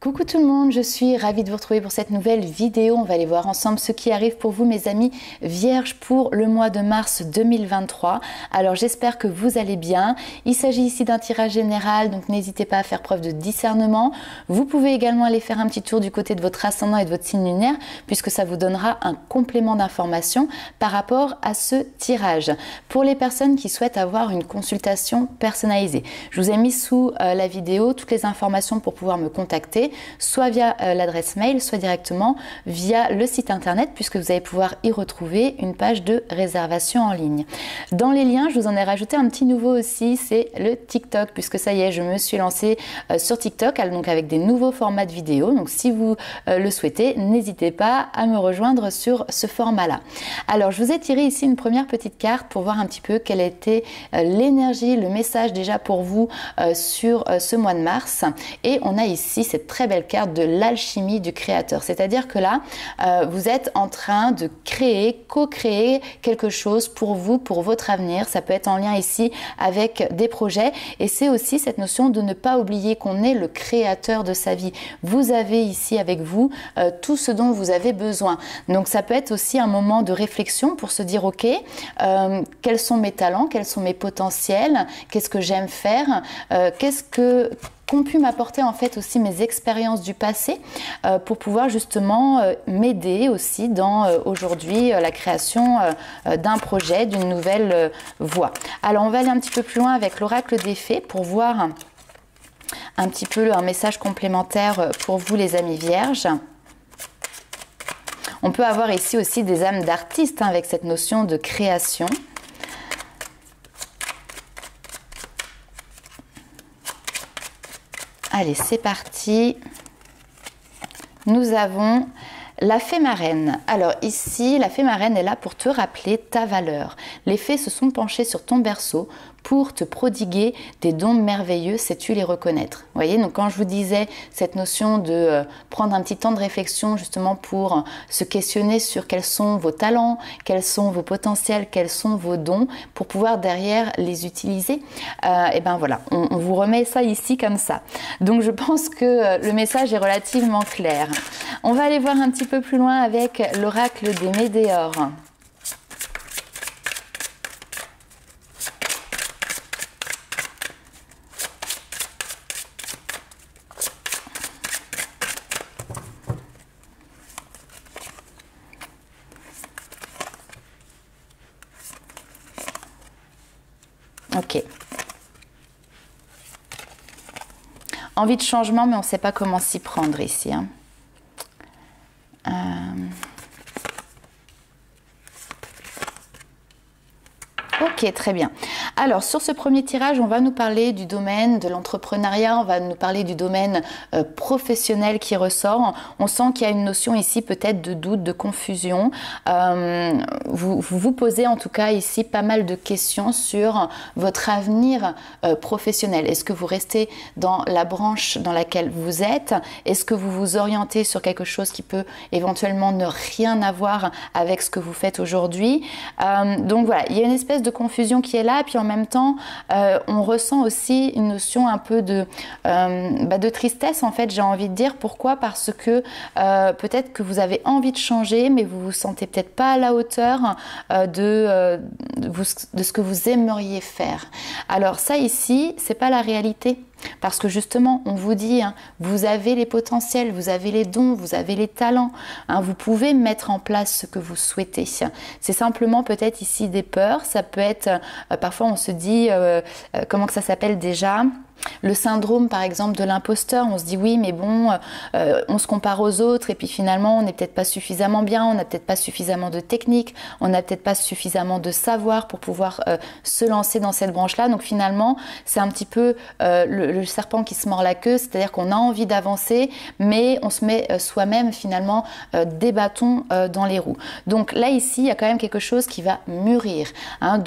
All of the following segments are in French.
Coucou tout le monde, je suis ravie de vous retrouver pour cette nouvelle vidéo. On va aller voir ensemble ce qui arrive pour vous mes amis vierges pour le mois de mars 2023. Alors j'espère que vous allez bien. Il s'agit ici d'un tirage général, donc n'hésitez pas à faire preuve de discernement. Vous pouvez également aller faire un petit tour du côté de votre ascendant et de votre signe lunaire puisque ça vous donnera un complément d'information par rapport à ce tirage. Pour les personnes qui souhaitent avoir une consultation personnalisée, je vous ai mis sous euh, la vidéo toutes les informations pour pouvoir me contacter soit via euh, l'adresse mail, soit directement via le site internet, puisque vous allez pouvoir y retrouver une page de réservation en ligne. Dans les liens, je vous en ai rajouté un petit nouveau aussi, c'est le TikTok, puisque ça y est, je me suis lancée euh, sur TikTok, donc avec des nouveaux formats de vidéos. Donc si vous euh, le souhaitez, n'hésitez pas à me rejoindre sur ce format-là. Alors, je vous ai tiré ici une première petite carte pour voir un petit peu quelle était l'énergie, le message déjà pour vous sur ce mois de mars. Et on a ici cette très belle carte de l'alchimie du créateur. C'est-à-dire que là, euh, vous êtes en train de créer, co-créer quelque chose pour vous, pour votre avenir. Ça peut être en lien ici avec des projets. Et c'est aussi cette notion de ne pas oublier qu'on est le créateur de sa vie. Vous avez ici avec vous euh, tout ce dont vous avez besoin. Donc ça peut être aussi un moment de réflexion pour se dire, OK, euh, quels sont mes talents, quels sont mes potentiels, qu'est-ce que j'aime faire, qu'est-ce que qu'ont pu m'apporter en fait aussi mes expériences du passé euh, pour pouvoir justement euh, m'aider aussi dans euh, aujourd'hui la création d'un projet, d'une nouvelle voie. Alors on va aller un petit peu plus loin avec l'oracle des fées pour voir un petit peu un message complémentaire pour vous les amis vierges. On peut avoir ici aussi des âmes d'artistes hein, avec cette notion de création. Allez, c'est parti. Nous avons la fée marraine. Alors ici, la fée marraine est là pour te rappeler ta valeur. Les fées se sont penchées sur ton berceau pour te prodiguer des dons merveilleux, sais-tu les reconnaître? Vous voyez, donc quand je vous disais cette notion de euh, prendre un petit temps de réflexion justement pour se questionner sur quels sont vos talents, quels sont vos potentiels, quels sont vos dons, pour pouvoir derrière les utiliser, et euh, eh ben voilà, on, vous remet ça ici comme ça. Donc je pense que euh, le message est relativement clair. On va aller voir un petit peu plus loin avec l'oracle des météores. Ok. Envie de changement, mais on ne sait pas comment s'y prendre ici. Hein. Euh, ok, très bien. Alors, sur ce premier tirage, on va nous parler du domaine de l'entrepreneuriat, on va nous parler du domaine euh, professionnel qui ressort. On sent qu'il y a une notion ici peut-être de doute, de confusion. Euh, vous, vous, posez en tout cas ici pas mal de questions sur votre avenir euh, professionnel. Est-ce que vous restez dans la branche dans laquelle vous êtes? Est-ce que vous vous orientez sur quelque chose qui peut éventuellement ne rien avoir avec ce que vous faites aujourd'hui? Donc voilà, il y a une espèce de confusion qui est là. Puis en même temps, euh, on ressent aussi une notion un peu de, euh, bah, de tristesse, en fait, j'ai envie de dire. Pourquoi? Parce que euh, peut-être que vous avez envie de changer, mais vous vous sentez peut-être pas à la hauteur de, de, ce que vous aimeriez faire. Alors ça ici, c'est pas la réalité. Parce que justement, on vous dit, hein, vous avez les potentiels, vous avez les dons, vous avez les talents, hein, vous pouvez mettre en place ce que vous souhaitez. C'est simplement peut-être ici des peurs, ça peut être, euh, parfois on se dit, euh, euh, comment que ça s'appelle déjà le syndrome, par exemple, de l'imposteur, on se dit oui, mais bon, euh, on se compare aux autres et puis finalement, on n'est peut-être pas suffisamment bien, on n'a peut-être pas suffisamment de technique, on n'a peut-être pas suffisamment de savoir pour pouvoir euh, se lancer dans cette branche-là. Donc finalement, c'est un petit peu euh, le, serpent qui se mord la queue, c'est-à-dire qu'on a envie d'avancer, mais on se met soi-même finalement des bâtons dans les roues. Donc là, ici, il y a quand même quelque chose qui va mûrir. Hein.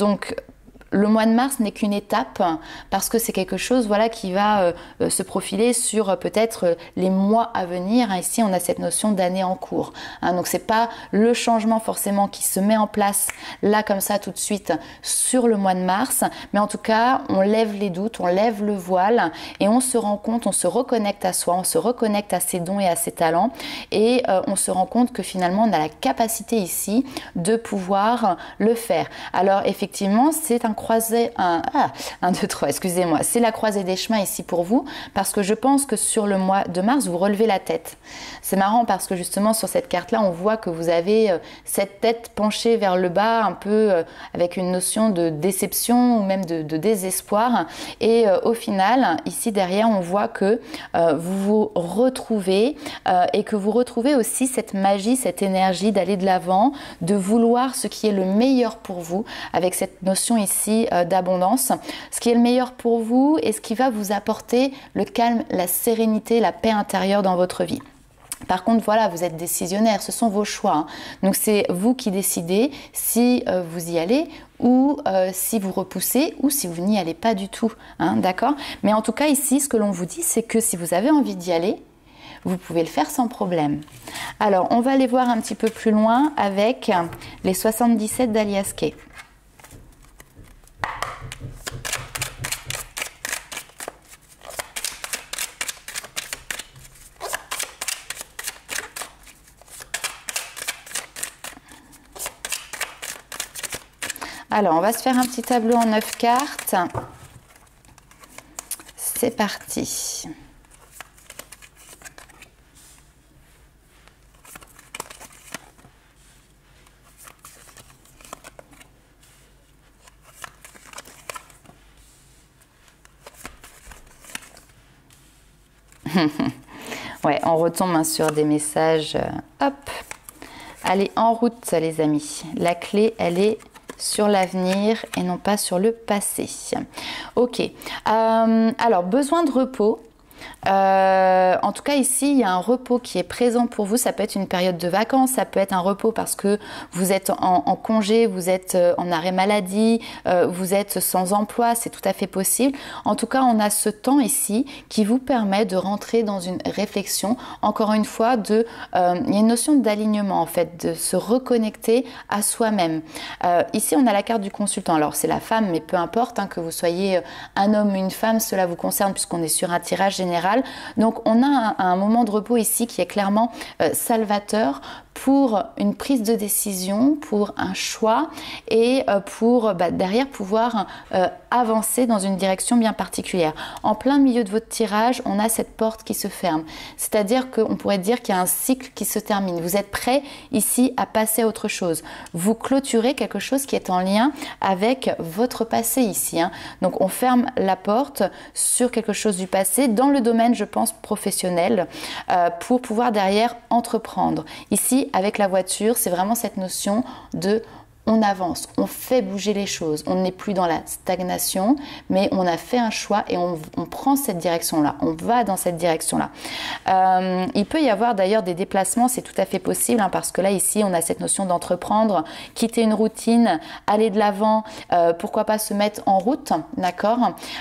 Le mois de mars n'est qu'une étape parce que c'est quelque chose voilà qui va euh, euh, se profiler sur euh, peut-être les mois à venir. Ici, on a cette notion d'année en cours. Hein. donc c'est pas le changement forcément qui se met en place là comme ça tout de suite sur le mois de mars, mais en tout cas, on lève les doutes, on lève le voile et on se rend compte, on se reconnecte à soi, on se reconnecte à ses dons et à ses talents et on se rend compte que finalement on a la capacité ici de pouvoir le faire. Alors effectivement, c'est un croisé, un, ah, un, deux, trois, excusez-moi, c'est la croisée des chemins ici pour vous, parce que je pense que sur le mois de mars, vous relevez la tête. C'est marrant parce que justement sur cette carte-là, on voit que vous avez euh, cette tête penchée vers le bas, un peu euh, avec une notion de déception ou même de, désespoir. Et euh, au final, ici derrière, on voit que vous vous retrouvez et que vous retrouvez aussi cette magie, cette énergie d'aller de l'avant, de vouloir ce qui est le meilleur pour vous, avec cette notion ici euh, d'abondance, ce qui est le meilleur pour vous et ce qui va vous apporter le calme, la sérénité, la paix intérieure dans votre vie. Par contre, voilà, vous êtes décisionnaire, ce sont vos choix. Hein. Donc c'est vous qui décidez si euh, vous y allez ou euh, si vous repoussez ou si vous n'y allez pas du tout. Hein, D'accord? Mais en tout cas, ici, ce que l'on vous dit, c'est que si vous avez envie d'y aller, vous pouvez le faire sans problème. Alors, on va aller voir un petit peu plus loin avec les 77 d'Alias Alors, on va se faire un petit tableau en 9 cartes. C'est parti. ouais, on retombe hein, sur des messages. Euh, hop. Allez, en route, les amis. La clé, elle est sur l'avenir et non pas sur le passé. Ok, euh, alors besoin de repos. Euh, en tout cas, ici, il y a un repos qui est présent pour vous. Ça peut être une période de vacances, ça peut être un repos parce que vous êtes en, congé, vous êtes euh, en arrêt maladie, euh, vous êtes sans emploi, c'est tout à fait possible. En tout cas, on a ce temps ici qui vous permet de rentrer dans une réflexion, encore une fois, il y a une notion d'alignement en fait, de se reconnecter à soi-même. ici, on a la carte du consultant. Alors, c'est la femme, mais peu importe hein, que vous soyez un homme ou une femme, cela vous concerne puisqu'on est sur un tirage général donc on a un, moment de repos ici qui est clairement euh, salvateur pour une prise de décision, pour un choix et euh, pour bah, derrière pouvoir euh, avancer dans une direction bien particulière. En plein milieu de votre tirage, on a cette porte qui se ferme. C'est-à-dire qu'on pourrait dire qu'il y a un cycle qui se termine. Vous êtes prêt ici à passer à autre chose. Vous clôturez quelque chose qui est en lien avec votre passé ici. Hein. Donc on ferme la porte sur quelque chose du passé dans le domaine, je pense, professionnel euh, pour pouvoir derrière entreprendre. Ici, avec la voiture, c'est vraiment cette notion de on avance, on fait bouger les choses, on n'est plus dans la stagnation, mais on a fait un choix et on, prend cette direction-là, on va dans cette direction-là. Euh, il peut y avoir d'ailleurs des déplacements, c'est tout à fait possible, hein, parce que là ici on a cette notion d'entreprendre, quitter une routine, aller de l'avant, euh, pourquoi pas se mettre en route, d'accord?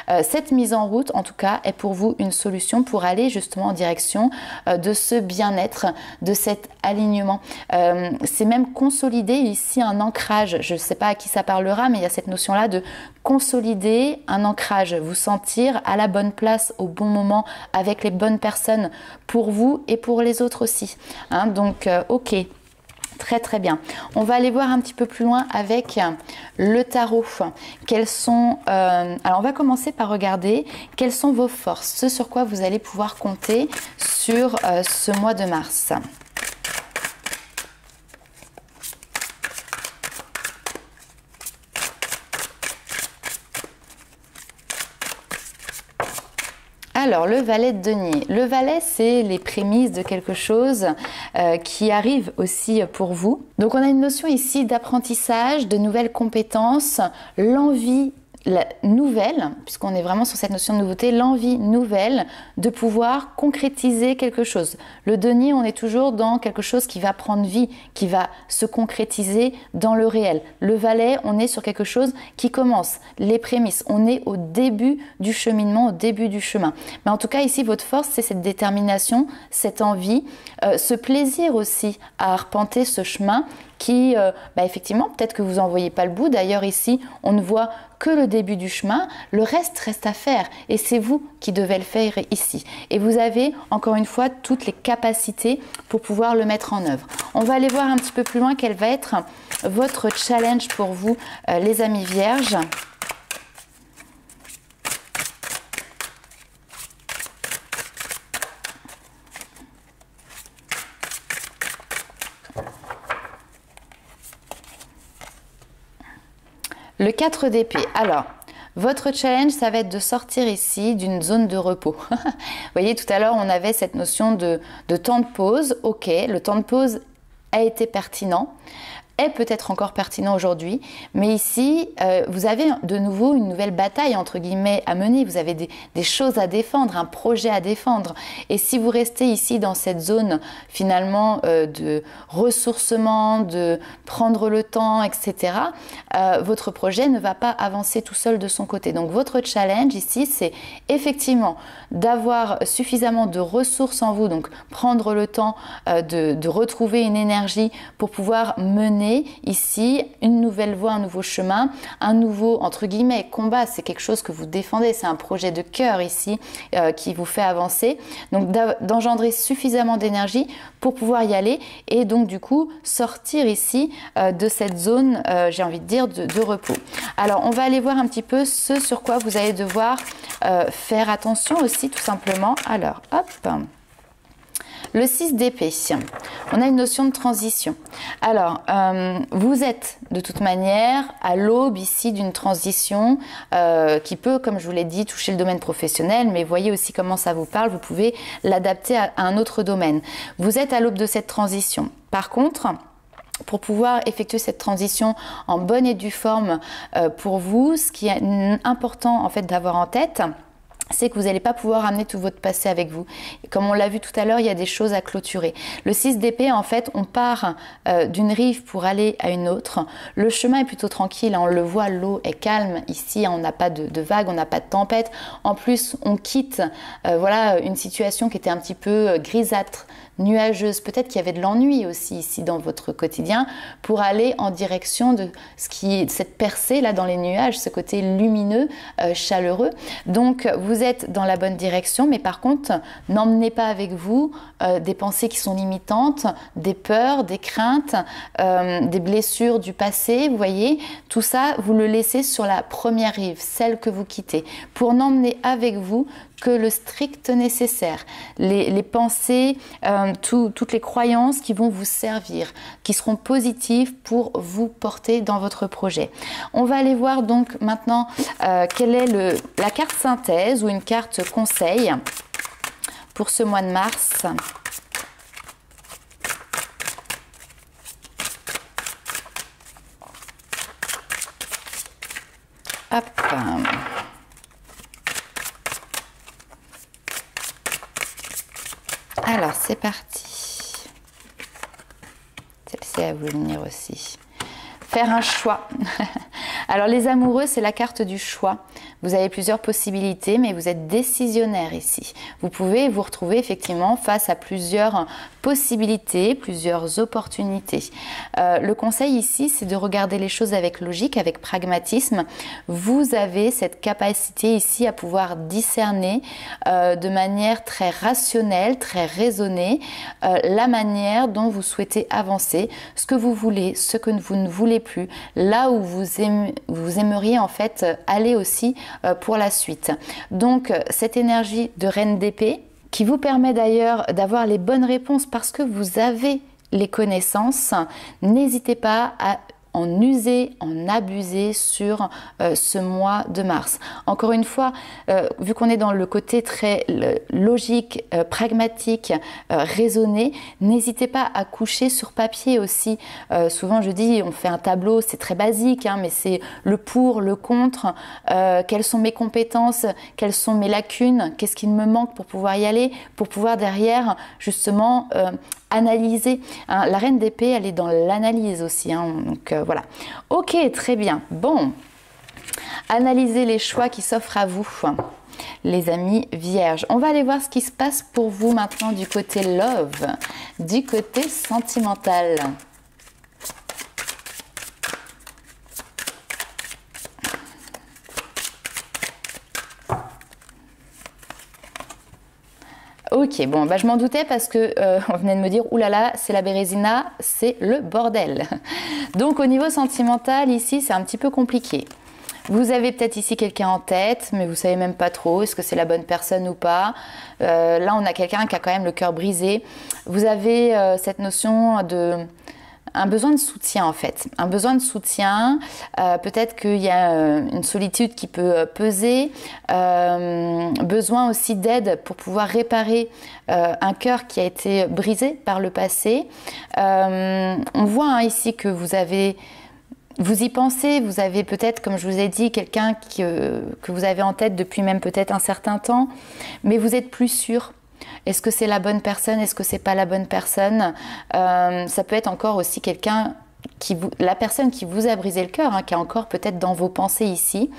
Euh, Cette mise en route, en tout cas, est pour vous une solution pour aller justement en direction de ce bien-être, de cet alignement. c'est même consolider ici un ancrage je ne sais pas à qui ça parlera, mais il y a cette notion-là de consolider un ancrage, vous sentir à la bonne place au bon moment avec les bonnes personnes pour vous et pour les autres aussi. Hein. donc, euh, ok. Très très bien. On va aller voir un petit peu plus loin avec le tarot. Quelles sont euh, Alors on va commencer par regarder quelles sont vos forces, ce sur quoi vous allez pouvoir compter sur euh, ce mois de mars. Alors, le valet de denier. Le valet, c'est les prémices de quelque chose euh, qui arrive aussi pour vous. Donc, on a une notion ici d'apprentissage, de nouvelles compétences, l'envie la nouvelle, puisqu'on est vraiment sur cette notion de nouveauté, l'envie nouvelle de pouvoir concrétiser quelque chose. Le denier, on est toujours dans quelque chose qui va prendre vie, qui va se concrétiser dans le réel. Le valet, on est sur quelque chose qui commence, les prémices. On est au début du cheminement, au début du chemin. Mais en tout cas, ici, votre force, c'est cette détermination, cette envie, euh, ce plaisir aussi à arpenter ce chemin qui, euh, bah, effectivement, peut-être que vous n'en voyez pas le bout. D'ailleurs, ici, on ne voit que le début du chemin. Le reste reste à faire et c'est vous qui devez le faire ici. Et vous avez, encore une fois, toutes les capacités pour pouvoir le mettre en œuvre. On va aller voir un petit peu plus loin quel va être votre challenge pour vous, euh, les amis vierges. Le 4 d'épée. Alors, votre challenge, ça va être de sortir ici d'une zone de repos. Vous voyez, tout à l'heure, on avait cette notion de, de, temps de pause. Ok, le temps de pause a été pertinent peut-être encore pertinent aujourd'hui, mais ici, euh, vous avez de nouveau une nouvelle bataille, entre guillemets, à mener, vous avez des, choses à défendre, un projet à défendre, et si vous restez ici dans cette zone finalement euh, de ressourcement, de prendre le temps, etc., euh, votre projet ne va pas avancer tout seul de son côté. Donc votre challenge ici, c'est effectivement d'avoir suffisamment de ressources en vous, donc prendre le temps de retrouver une énergie pour pouvoir mener ici une nouvelle voie, un nouveau chemin, un nouveau, entre guillemets, combat. C'est quelque chose que vous défendez, c'est un projet de cœur ici euh, qui vous fait avancer. Donc d'engendrer suffisamment d'énergie pour pouvoir y aller et donc du coup sortir ici euh, de cette zone, euh, j'ai envie de dire, de, de, repos. Alors on va aller voir un petit peu ce sur quoi vous allez devoir faire attention aussi tout simplement. Alors hop. Le 6 d'épée, on a une notion de transition. Alors, euh, vous êtes de toute manière à l'aube ici d'une transition euh, qui peut, comme je vous l'ai dit, toucher le domaine professionnel, mais voyez aussi comment ça vous parle, vous pouvez l'adapter à, un autre domaine. Vous êtes à l'aube de cette transition. Par contre, pour pouvoir effectuer cette transition en bonne et due forme euh, pour vous, ce qui est important en fait d'avoir en tête, c'est que vous n'allez pas pouvoir amener tout votre passé avec vous. comme on l'a vu tout à l'heure, il y a des choses à clôturer. Le 6 d'épée, en fait, on part euh, d'une rive pour aller à une autre. Le chemin est plutôt tranquille, hein. on le voit, l'eau est calme. Ici, on n'a pas de, vagues, on n'a pas de tempête. En plus, on quitte euh, voilà, une situation qui était un petit peu euh, grisâtre, nuageuse. Peut-être qu'il y avait de l'ennui aussi ici dans votre quotidien pour aller en direction de ce qui cette percée là dans les nuages, ce côté lumineux, chaleureux. Donc, vous vous êtes dans la bonne direction, mais par contre, n'emmenez pas avec vous euh, des pensées qui sont limitantes, des peurs, des craintes, euh, des blessures du passé. Vous voyez, tout ça, vous le laissez sur la première rive, celle que vous quittez, pour n'emmener avec vous que le strict nécessaire, les, pensées, euh, toutes les croyances qui vont vous servir, qui seront positives pour vous porter dans votre projet. On va aller voir donc maintenant euh, quelle est le, la carte synthèse ou une carte conseil pour ce mois de mars. Hop. Alors, c'est parti. Celle-ci à venir aussi. Faire un choix. Alors, les amoureux, c'est la carte du choix. Vous avez plusieurs possibilités, mais vous êtes décisionnaire ici. Vous pouvez vous retrouver effectivement face à plusieurs possibilités, plusieurs opportunités. Euh, le conseil ici, c'est de regarder les choses avec logique, avec pragmatisme. Vous avez cette capacité ici à pouvoir discerner euh, de manière très rationnelle, très raisonnée, euh, la manière dont vous souhaitez avancer, ce que vous voulez, ce que vous ne voulez plus, là où vous, vous aimeriez en fait aller aussi pour la suite. Donc cette énergie de reine qui vous permet d'ailleurs d'avoir les bonnes réponses parce que vous avez les connaissances, n'hésitez pas à en user, en abuser sur euh, ce mois de mars. Encore une fois, euh, vu qu'on est dans le côté très logique, euh, pragmatique, raisonné, n'hésitez pas à coucher sur papier aussi. souvent, je dis, on fait un tableau, c'est très basique, hein, mais c'est le pour, le contre, quelles sont mes compétences, quelles sont mes lacunes, qu'est-ce qu'il me manque pour pouvoir y aller, pour pouvoir derrière, justement, analyser. Hein. La reine d'épée, elle est dans l'analyse aussi. Hein. donc euh, voilà. Ok, très bien. Bon, analysez les choix qui s'offrent à vous. Les amis vierges. On va aller voir ce qui se passe pour vous maintenant du côté love, du côté sentimental. Ok, bon, bah, je m'en doutais parce que euh, on venait de me dire, oulala, c'est la Bérésina, c'est le bordel. Donc au niveau sentimental, ici, c'est un petit peu compliqué. Vous avez peut-être ici quelqu'un en tête, mais vous savez même pas trop est-ce que c'est la bonne personne ou pas. Euh, là, on a quelqu'un qui a quand même le cœur brisé. Vous avez euh, cette notion de un besoin de soutien en fait, un besoin de soutien. Euh, peut-être qu'il y a euh, une solitude qui peut euh, peser, besoin aussi d'aide pour pouvoir réparer un cœur qui a été brisé par le passé. on voit hein, ici que vous avez vous y pensez, vous avez peut-être, comme je vous ai dit, quelqu'un que vous avez en tête depuis même peut-être un certain temps, mais vous êtes plus sûr. Est-ce que c'est la bonne personne? Est-ce que c'est pas la bonne personne? Euh, Ça peut être encore aussi quelqu'un qui vous, la personne qui vous a brisé le cœur, hein, qui est encore peut-être dans vos pensées ici.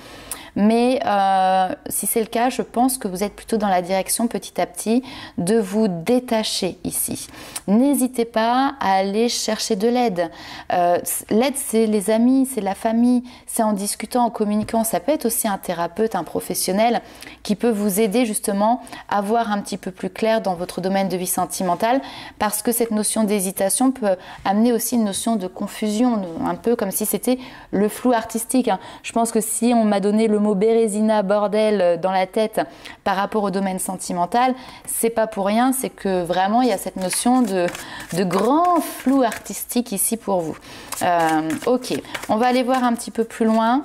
Mais euh, si c'est le cas, je pense que vous êtes plutôt dans la direction petit à petit de vous détacher ici. N'hésitez pas à aller chercher de l'aide. Euh, l'aide, c'est les amis, c'est la famille, c'est en discutant, en communiquant. Ça peut être aussi un thérapeute, un professionnel qui peut vous aider justement à voir un petit peu plus clair dans votre domaine de vie sentimentale parce que cette notion d'hésitation peut amener aussi une notion de confusion, un peu comme si c'était le flou artistique. Hein. Je pense que si on m'a donné le mot bérésina, bordel euh, dans la tête par rapport au domaine sentimental, c'est pas pour rien, c'est que vraiment il y a cette notion de, de grand flou artistique ici pour vous. Euh, ok, on va aller voir un petit peu plus loin.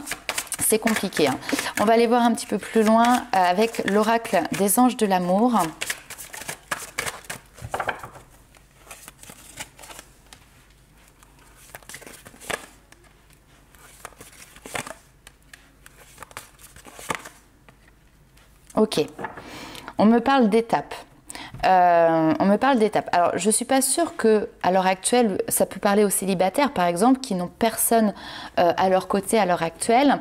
C'est compliqué. Hein. On va aller voir un petit peu plus loin avec l'oracle des anges de l'amour. Ok, on me parle d'étapes. Euh, on me parle d'étapes. Alors, je ne suis pas sûre que, à l'heure actuelle, ça peut parler aux célibataires, par exemple, qui n'ont personne euh, à leur côté à l'heure actuelle.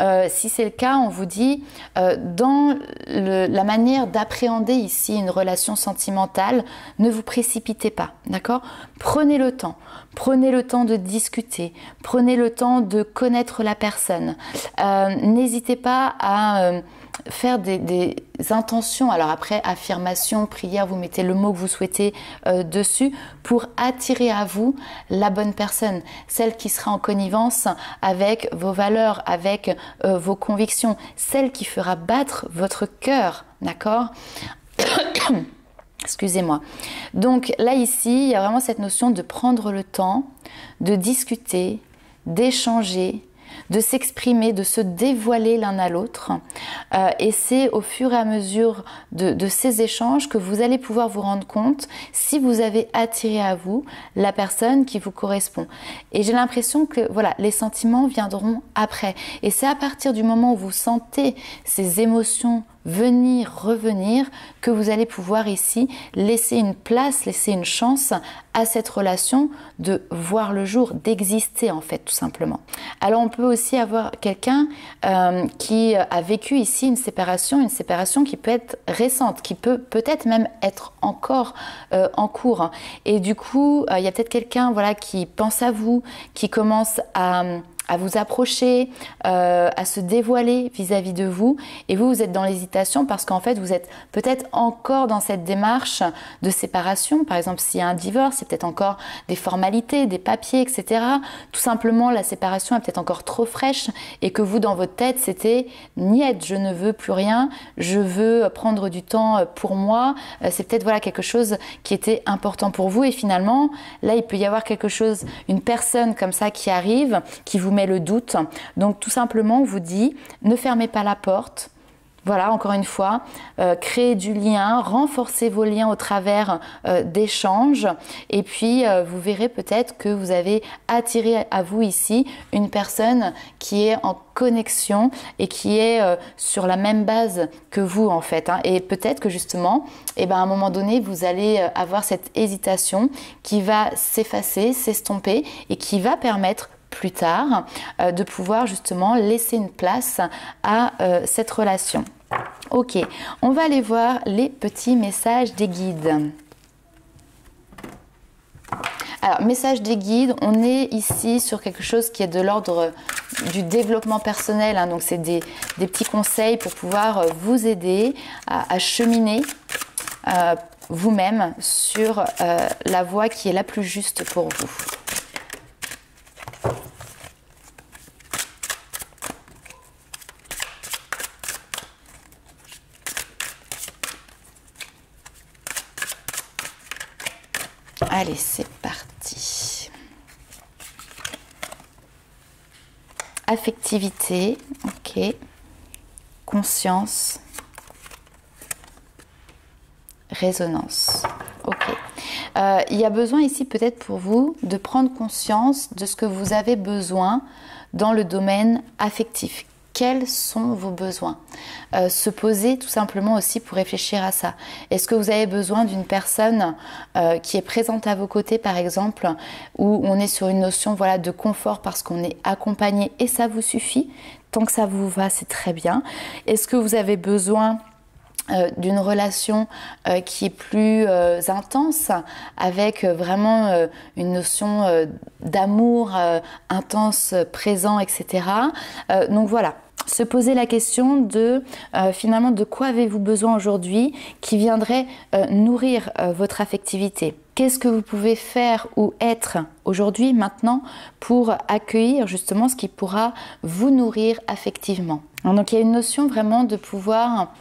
Euh, si c'est le cas, on vous dit, dans la manière d'appréhender ici une relation sentimentale, ne vous précipitez pas, d'accord? Prenez le temps, prenez le temps de discuter, prenez le temps de connaître la personne. N'hésitez pas à faire des, intentions, alors après affirmation, prière, vous mettez le mot que vous souhaitez euh, dessus pour attirer à vous la bonne personne, celle qui sera en connivence avec vos valeurs, avec euh, vos convictions, celle qui fera battre votre cœur, d'accord? Excusez-moi. Donc là ici, il y a vraiment cette notion de prendre le temps, de discuter, d'échanger, de s'exprimer, de se dévoiler l'un à l'autre. Euh, et c'est au fur et à mesure de, ces échanges que vous allez pouvoir vous rendre compte si vous avez attiré à vous la personne qui vous correspond. Et j'ai l'impression que voilà, les sentiments viendront après. Et c'est à partir du moment où vous sentez ces émotions venir, revenir, que vous allez pouvoir ici laisser une place, laisser une chance à cette relation de voir le jour, d'exister en fait tout simplement. Alors on peut aussi avoir quelqu'un euh, qui a vécu ici une séparation, une séparation qui peut être récente, qui peut peut-être même être encore euh, en cours. Et du coup, euh, il y a peut-être quelqu'un voilà qui pense à vous, qui commence à à vous approcher, euh, à se dévoiler vis-à-vis de vous. Et vous, vous êtes dans l'hésitation parce qu'en fait, vous êtes peut-être encore dans cette démarche de séparation. Par exemple, s'il y a un divorce, c'est peut-être encore des formalités, des papiers, etc. Tout simplement, la séparation est peut-être encore trop fraîche et que vous, dans votre tête, c'était niette, je ne veux plus rien, je veux prendre du temps pour moi. Euh, c'est peut-être voilà quelque chose qui était important pour vous et finalement, là, il peut y avoir quelque chose, une personne comme ça qui arrive, qui vous le doute. Donc tout simplement, vous dit, ne fermez pas la porte. Voilà, encore une fois, euh, créez du lien, renforcez vos liens au travers euh, d'échanges et puis euh, vous verrez peut-être que vous avez attiré à vous ici une personne qui est en connexion et qui est sur la même base que vous en fait. Hein. Et peut-être que justement, eh ben, à un moment donné, vous allez avoir cette hésitation qui va s'effacer, s'estomper et qui va permettre plus tard, euh, de pouvoir justement laisser une place à euh, cette relation. Ok, on va aller voir les petits messages des guides. Alors, message des guides, on est ici sur quelque chose qui est de l'ordre du développement personnel. Hein. donc, c'est des, petits conseils pour pouvoir euh, vous aider à, cheminer vous-même sur la voie qui est la plus juste pour vous. Allez, c'est parti. Ok. Conscience. Résonance, ok. Euh, il y a besoin ici peut-être pour vous de prendre conscience de ce que vous avez besoin dans le domaine affectif quels sont vos besoins euh, Se poser tout simplement aussi pour réfléchir à ça. Est-ce que vous avez besoin d'une personne euh, qui est présente à vos côtés, par exemple, où on est sur une notion voilà, de confort parce qu'on est accompagné et ça vous suffit? Tant que ça vous va, c'est très bien. Est-ce que vous avez besoin euh, d'une relation qui est plus intense avec vraiment une notion d'amour intense, présent, etc. donc voilà, se poser la question de euh, finalement de quoi avez-vous besoin aujourd'hui qui viendrait euh, nourrir euh, votre affectivité? Qu'est-ce que vous pouvez faire ou être aujourd'hui, maintenant, pour accueillir justement ce qui pourra vous nourrir affectivement? Donc il y a une notion vraiment de pouvoir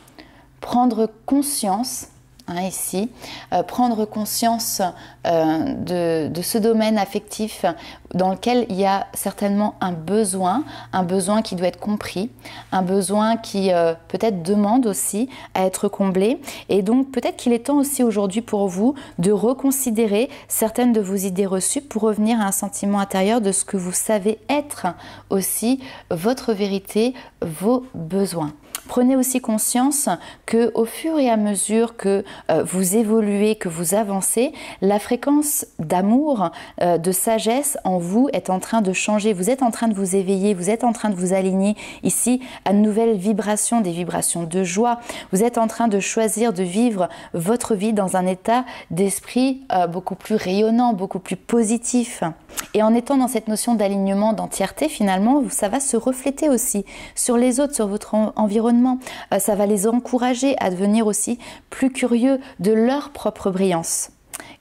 prendre conscience Hein, ici, euh, prendre conscience euh, de, ce domaine affectif dans lequel il y a certainement un besoin, un besoin qui doit être compris, un besoin qui euh, peut-être demande aussi à être comblé. Et donc peut-être qu'il est temps aussi aujourd'hui pour vous de reconsidérer certaines de vos idées reçues pour revenir à un sentiment intérieur de ce que vous savez être aussi votre vérité, vos besoins. Prenez aussi conscience que au fur et à mesure que euh, vous évoluez, que vous avancez, la fréquence d'amour, euh, de sagesse en vous est en train de changer. Vous êtes en train de vous éveiller, vous êtes en train de vous aligner ici à de nouvelles vibrations, des vibrations de joie. Vous êtes en train de choisir de vivre votre vie dans un état d'esprit euh, beaucoup plus rayonnant, beaucoup plus positif. Et en étant dans cette notion d'alignement, d'entièreté, finalement, ça va se refléter aussi sur les autres, sur votre environnement. Euh, ça va les encourager à devenir aussi plus curieux de leur propre brillance.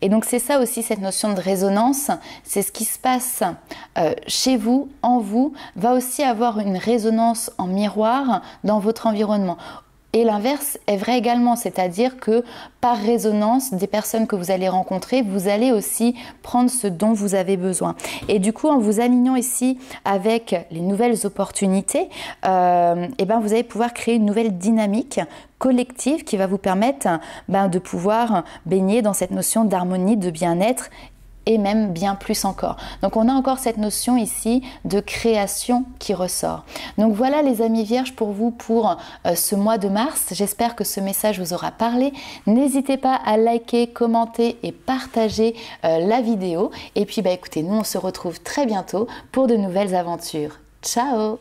Et donc c'est ça aussi cette notion de résonance, c'est ce qui se passe euh, chez vous, en vous, va aussi avoir une résonance en miroir dans votre environnement. Et l'inverse est vrai également, c'est-à-dire que par résonance des personnes que vous allez rencontrer, vous allez aussi prendre ce dont vous avez besoin. Et du coup, en vous alignant ici avec les nouvelles opportunités, euh, eh ben, vous allez pouvoir créer une nouvelle dynamique collective qui va vous permettre ben, de pouvoir baigner dans cette notion d'harmonie, de bien-être et même bien plus encore. Donc on a encore cette notion ici de création qui ressort. Donc voilà les amis vierges pour vous pour euh, ce mois de mars. J'espère que ce message vous aura parlé. N'hésitez pas à liker, commenter et partager euh, la vidéo. Et puis bah écoutez, nous on se retrouve très bientôt pour de nouvelles aventures. Ciao